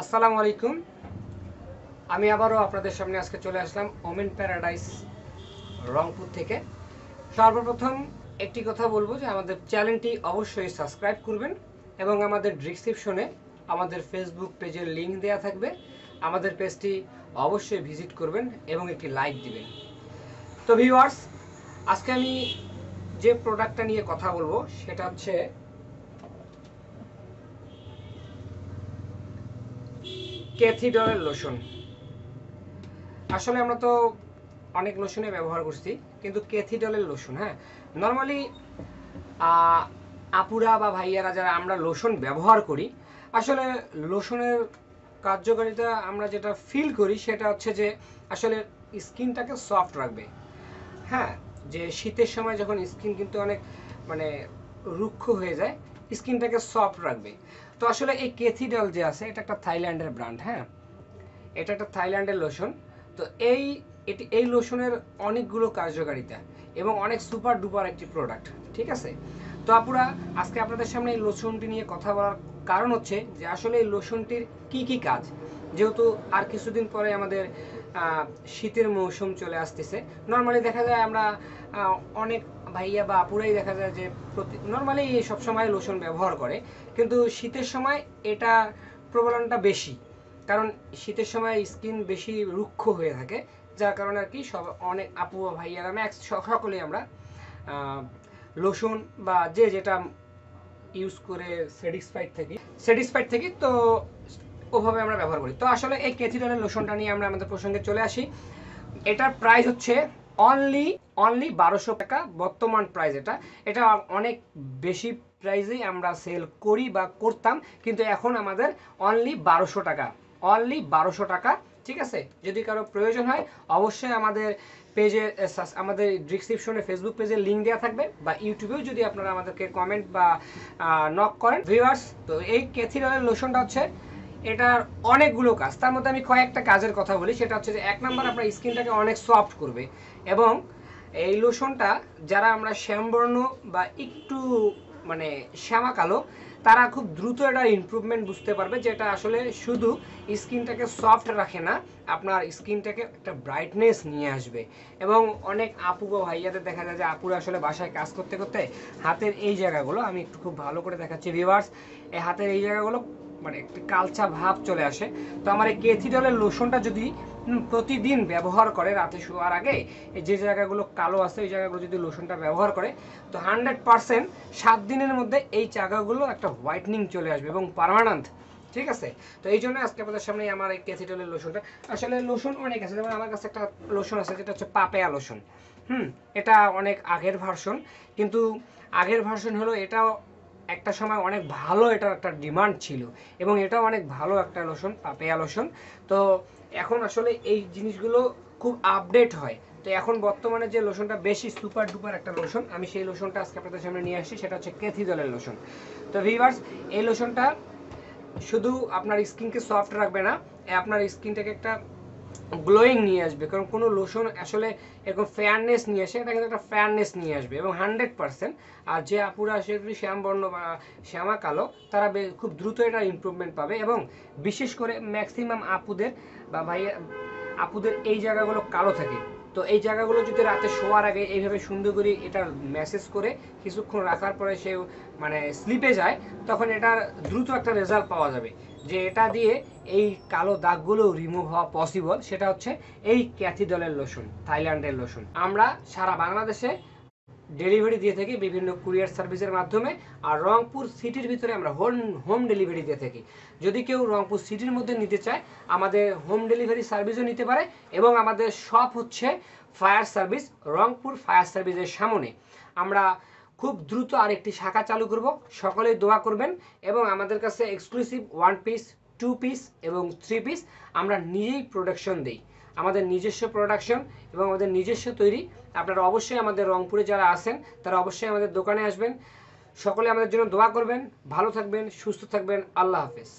আসসালামু আলাইকুম। আমি আবারও আপনাদের সামনে আজকে চলে আসলাম ওমেন প্যারাডাইস রংপুর থেকে। সর্বপ্রথম একটি কথা বলব যে আমাদের চ্যানেলটি অবশ্যই সাবস্ক্রাইব করবেন এবং আমাদের ডিসক্রিপশনে আমাদের ফেসবুক পেজের লিংক দেওয়া থাকবে। আমাদের পেজটি অবশ্যই ভিজিট করবেন এবং একটি লাইক দিবেন। তো ভিউয়ার্স, আজকে আমি যে প্রোডাক্টটা নিয়ে কথা বলব সেটা হচ্ছে ক্যাথিডলের লোশন। আসলে আমরা তো অনেক লোশনে ব্যবহার করছি, কিন্তু ক্যাথিডলের লোশন হ্যাঁ? নর্মালি আপুরা বা ভাইয়ারা যারা আমরা লোশন ব্যবহার করি, আসলে লোশনের কার্যকারিতা আমরা যেটা ফিল করি সেটা হচ্ছে যে আসলে স্কিনটাকে সফট রাখবে। হ্যাঁ? যে শীতের সময় যখন স্কিন কিন্তু অনেক মানে রুক্ষ হয়ে যায়, স্কিনটাকে সফট রাখবে। তো আসলে এই কেথিডল যে আছে, এটা একটা থাইল্যান্ডের ব্র্যান্ড হ্যাঁ? এটা একটা থাইল্যান্ডের লোশন তো এই, এটি, এই লোশনের অনেকগুলো কার্যকারিতা এবং অনেক সুপার ডুপার একটি প্রোডাক্ট ঠিক আছে? তো আপুরা, আজকে আপনাদের সামনে এই লোশনটি নিয়ে কথা বলার কারণ হচ্ছে যে আসলে এই লোশনটির কি কি কাজ? যেহেতু আর কিছুদিন পরে আমাদের শীতের মৌসুম চলে আসতেছে। নর্মালি দেখা যায় আমরা অনেক ভাইয়া বা আপুরাই দেখা যায় যে প্রতি নর্মালি সবসময় লোশন ব্যবহার করে, কিন্তু শীতের সময় এটা প্রবলনটা বেশি। কারণ শীতের সময় স্কিন বেশি রুক্ষ হয়ে থাকে, যার কারণে আর কি সব অনেক আপু ভাইয়ারা ম্যাক্স সকলেই আমরা লোশন বা যে যেটা ইউজ করে স্যাটিসফাইড থাকি। স্যাটিসফাইড থাকি, তো ওভাবে আমরা ব্যবহার করি। তো আসলে এই কেথিডলের লোশনটা নিয়ে আমরা আমাদের প্রসঙ্গে চলে আসি। এটার প্রাইস হচ্ছে অনলি অনলি বারোশো টাকা বর্তমান প্রাইস এটা। এটা অনেক বেশি প্রাইসেই আমরা সেল করি বা করতাম, কিন্তু এখন আমাদের অনলি বারোশো টাকা। অনলি বারোশো টাকা, ঠিক আছে? যদি কারও প্রয়োজন হয়, অবশ্যই আমাদের পেজে আমাদের ডিসক্রিপশনে ফেসবুক পেজে লিঙ্ক দেওয়া থাকবে বা ইউটিউবেও যদি আপনারা আমাদেরকে কমেন্ট বা নক করেন। ভিউয়ার্স তো এই ক্যাথিডলের লোশনটা হচ্ছে এটার অনেকগুলো কাজ। তার মধ্যে আমি কয়েকটা কাজের কথা বলি। সেটা হচ্ছে যে এক নাম্বার আপনার স্কিনটাকে অনেক সফট করবে এবং এই লোশনটা যারা আমরা শ্যামবর্ণ বা একটু মানে শ্যামা কালো তারা খুব দ্রুত এটার ইমপ্রুভমেন্ট বুঝতে পারবে যেটা আসলে শুধু স্কিনটাকে সফট রাখে না আপনার স্কিনটাকে একটা ব্রাইটনেস নিয়ে আসবে। এবং অনেক আপু বা ভাইয়াদের দেখা যায় যে আপুরা আসলে বাসায় কাজ করতে করতে হাতের এই জায়গাগুলো আমি একটু খুব ভালো করে দেখাচ্ছি ভিভার্স এই হাতের এই জায়গাগুলো মানে একটি কালচা ভাব চলে আসে। তো আমার এই কেথিডলের লোশনটা যদি প্রতিদিন ব্যবহার করে রাতে শোয়ার আগে যে জায়গাগুলো কালো আছে ওই জায়গাগুলো যদি লোশনটা ব্যবহার করে, তো হান্ড্রেড পার্সেন্ট সাত দিনের মধ্যে এই জায়গাগুলো একটা হোয়াইটনিং চলে আসবে এবং পারমানেন্ট। ঠিক আছে? তো এই জন্য আজকে আপনাদের সামনে আমার এই ক্যাথিডলের লোশনটা। আসলে লোশন অনেক আছে। যেমন আমার কাছে একটা লোশন আছে, যেটা হচ্ছে পাপেয়া লোশন। হুম, এটা অনেক আগের ভার্সন কিন্তু আগের ভার্সন হলো এটাও একটা সময় অনেক ভালো এটার একটা ডিমান্ড ছিল এবং এটাও অনেক ভালো একটা লোশন পাপেয়া লোশন তো এখন আসলে এই জিনিসগুলো খুব আপডেট হয়। তো এখন বর্তমানে যে লোশনটা বেশি সুপার ডুপার একটা লোশন আমি সেই লোশনটা আজকে আপনাদের সামনে নিয়ে আসছি, সেটা হচ্ছে ক্যাথিডলের লোশন তো ভিভার্স এই লোশনটা শুধু আপনার স্কিনকে সফট রাখবে না, আপনার স্কিনটাকে একটা গ্লোয়িং নিয়ে আসবে, কারণ কোনো লোশন আসলে এরকম ফেয়ারনেস নিয়ে আসে, এটা কিন্তু একটা ফেয়ারনেস নিয়ে আসবে এবং হান্ড্রেড পার্সেন্ট আর যে আপুরা সেগুলি শ্যামবর্ণ বা শ্যামা কালো, তারা খুব দ্রুত এটা ইমপ্রুভমেন্ট পাবে এবং বিশেষ করে ম্যাক্সিমাম আপুদের বা ভাইয়া, আপুদের এই জায়গাগুলো কালো থাকে। তো এই জায়গাগুলো যদি রাতে শোয়ার আগে এইভাবে সুন্দর করে এটা মেসেজ করে কিছুক্ষণ রাখার পরে সে মানে স্লিপে যায়, তখন এটার দ্রুত একটা রেজাল্ট পাওয়া যাবে। যে এটা দিয়ে এই কালো দাগগুলো রিমুভ হওয়া পসিবল সেটা হচ্ছে এই ক্যাথিডলের লোশন থাইল্যান্ডের লোশন আমরা সারা বাংলাদেশে ডেলিভারি দিয়ে থাকি বিভিন্ন কুরিয়ার সার্ভিসের মাধ্যমে, আর রংপুর সিটির ভিতরে আমরা হোম হোম ডেলিভারি দিয়ে থাকি। যদি কেউ রংপুর সিটির মধ্যে নিতে চায়, আমাদের হোম ডেলিভারি সার্ভিসও নিতে পারে, এবং আমাদের শপ হচ্ছে ফায়ার সার্ভিস রংপুর ফায়ার সার্ভিসের সামনে। আমরা খুব দ্রুত আরেকটি শাখা চালু করব। সকলেই দোয়া করবেন এবং আমাদের কাছে exclusive one piece two piece এবং থ্রি পিস আমরা নিজেই প্রোডাকশন দিই। আমাদের নিজস্ব প্রোডাকশন এবং আমাদের নিজস্ব তৈরি। আপনারা অবশ্যই আমাদের রংপুরে যারা আছেন, তারা অবশ্যই আমাদের দোকানে আসবেন। সকলে আমাদের জন্য দোয়া করবেন। ভালো থাকবেন, সুস্থ থাকবেন। আল্লাহ হাফেজ।